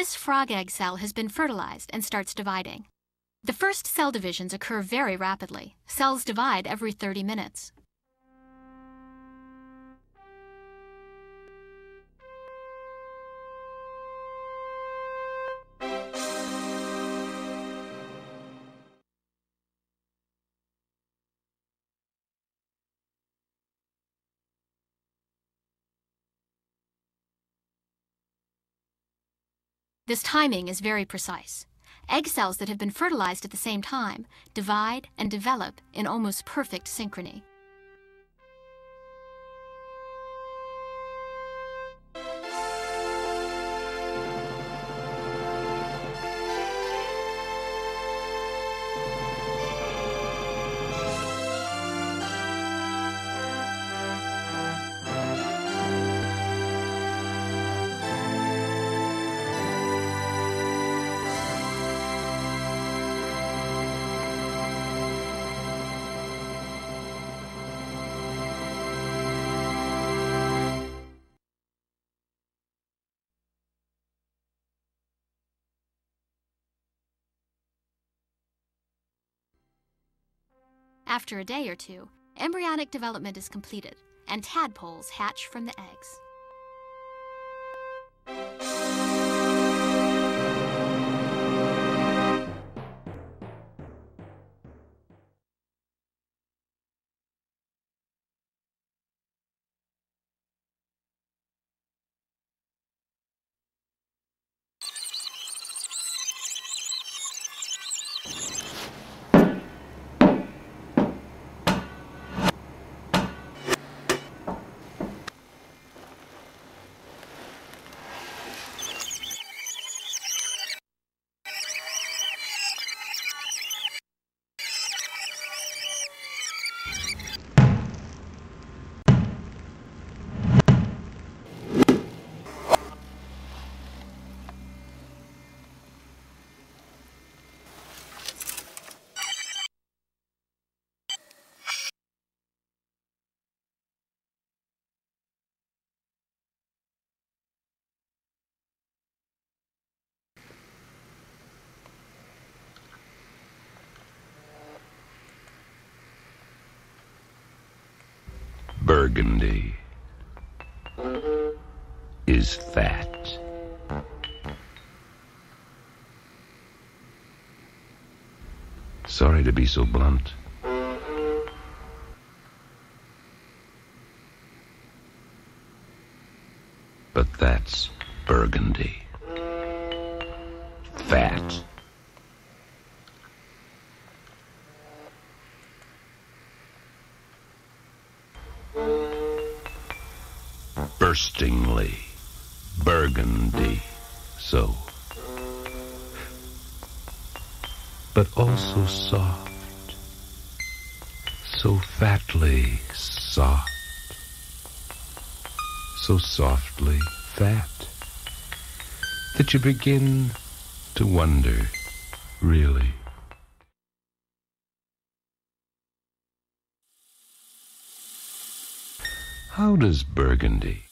This frog egg cell has been fertilized and starts dividing. The first cell divisions occur very rapidly. Cells divide every 30 minutes. This timing is very precise. Egg cells that have been fertilized at the same time divide and develop in almost perfect synchrony. After a day or two, embryonic development is completed and tadpoles hatch from the eggs. Burgundy is fat. Sorry to be so blunt. But that's Burgundy. Fat. Burstingly burgundy, so. But also soft, so fatly soft, so softly fat, that you begin to wonder, really. How does Burgundy?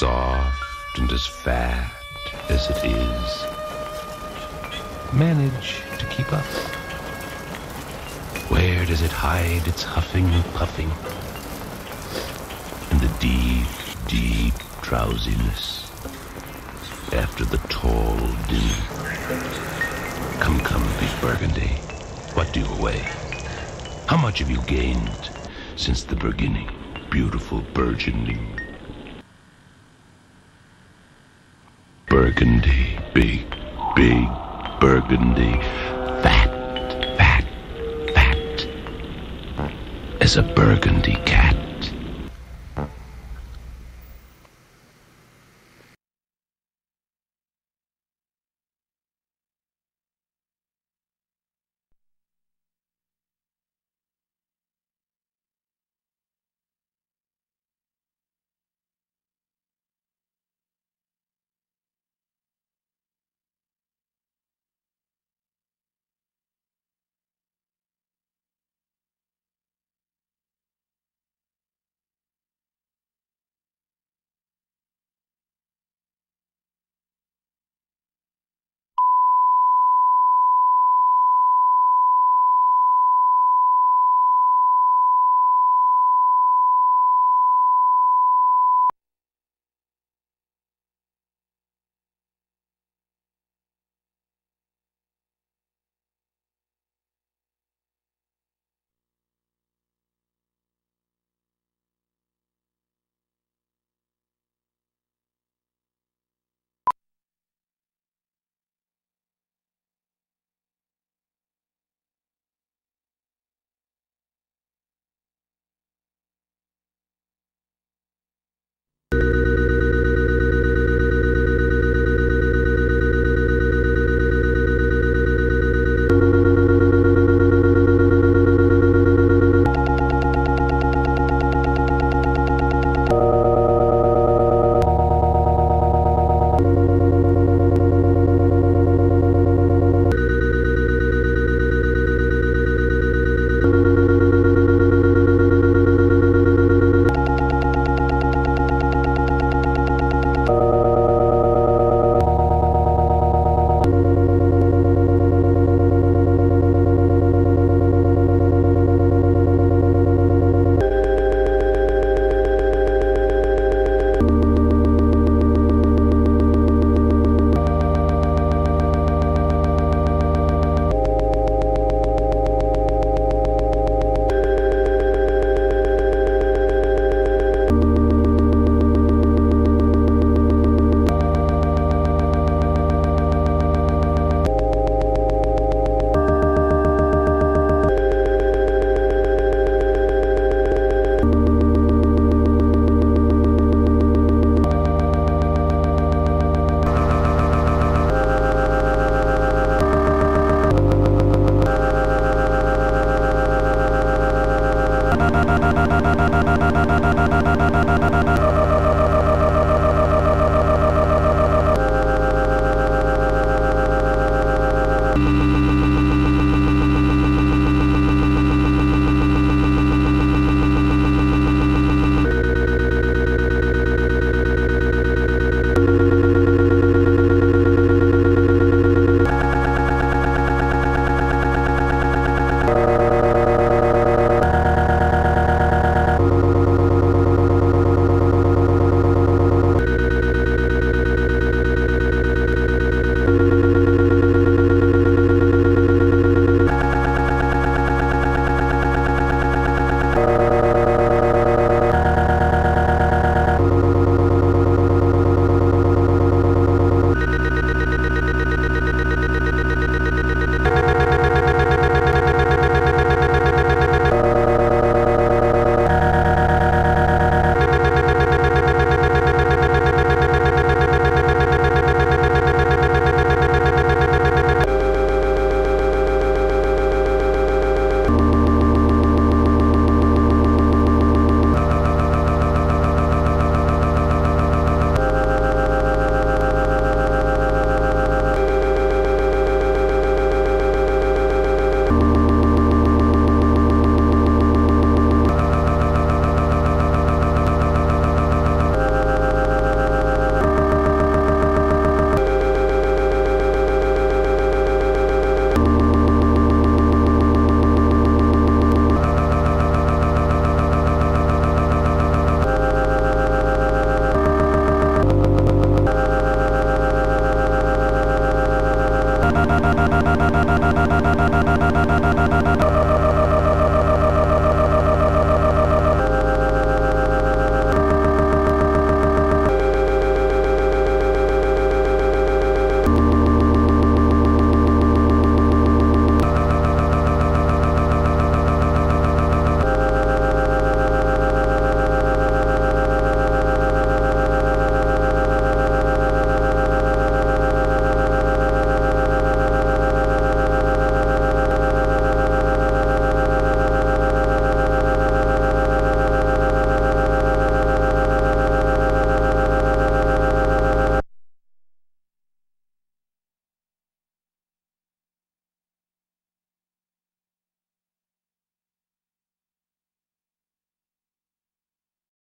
Soft and as fat as it is, manage to keep up? Where does it hide its huffing and puffing? In the deep, deep drowsiness after the tall dinner. Come, come, big Burgundy, what do you weigh? How much have you gained since the beginning, beautiful burgeoning? Burgundy, big, big burgundy, fat, fat, fat, as a burgundy cat.